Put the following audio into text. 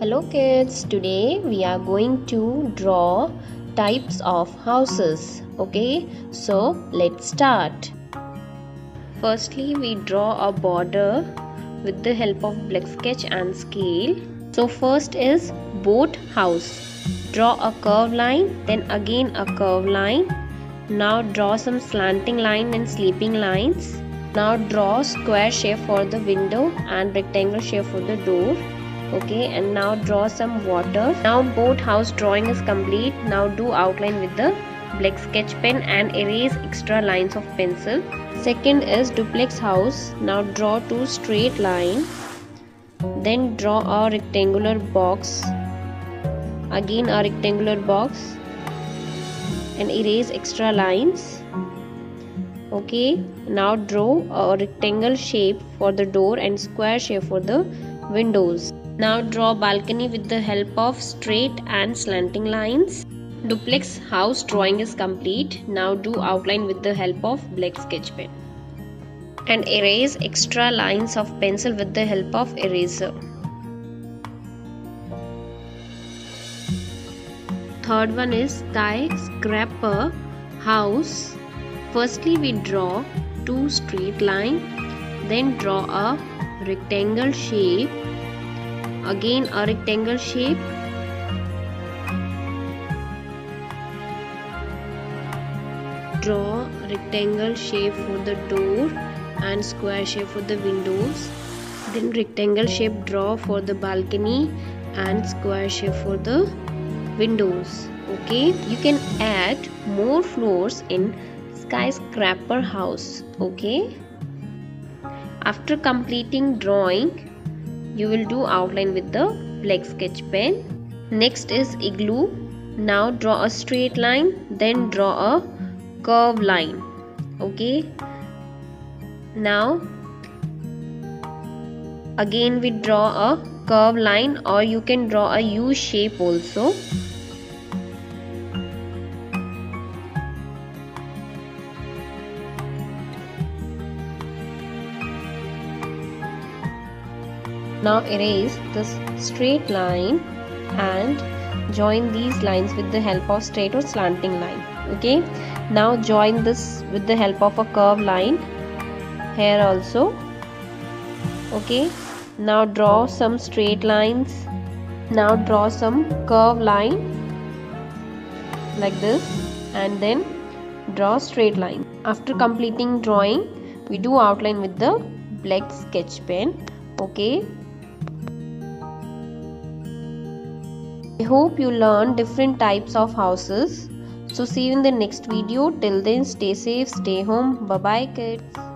Hello kids, today we are going to draw types of houses. Okay, so let's start. Firstly, we draw a border with the help of black sketch and scale. So first is boat house. Draw a curved line, then again a curved line. Now draw some slanting line and sleeping lines. Now draw square shape for the window and rectangle shape for the door okay and now draw some water. Now boat house drawing is complete. Now do outline with the black sketch pen and erase extra lines of pencil. Second is duplex house. Now draw two straight line then draw a rectangular box. Again a rectangular box. And erase extra lines. Okay now draw a rectangle shape for the door and square shape for the windows now draw balcony with the help of straight and slanting lines. Duplex house drawing is complete. Now do outline with the help of black sketch pen. And erase extra lines of pencil with the help of eraser. Third one is skyscraper house. Firstly we draw two straight line then draw a rectangle shape again a rectangle shape. Draw rectangle shape for the door and square shape for the windows. Then rectangle shape draw for the balcony and square shape for the windows. Okay you can add more floors in skyscraper house. Okay. After completing drawing you will do outline with the black sketch pen. Next is igloo. Now draw a straight line then draw a curve line. Okay? Now again we draw a curve line or you can draw a u shape also Now erase this straight line and join these lines with the help of straight or slanting line. Okay. Now join this with the help of a curved line here also. Okay. Now draw some straight lines. Now draw some curved line like this and then draw straight line. After completing drawing, we do outline with the black sketch pen. Okay. I hope you learned different types of houses. So see you in the next video. Till then stay safe, stay home. Bye bye kids.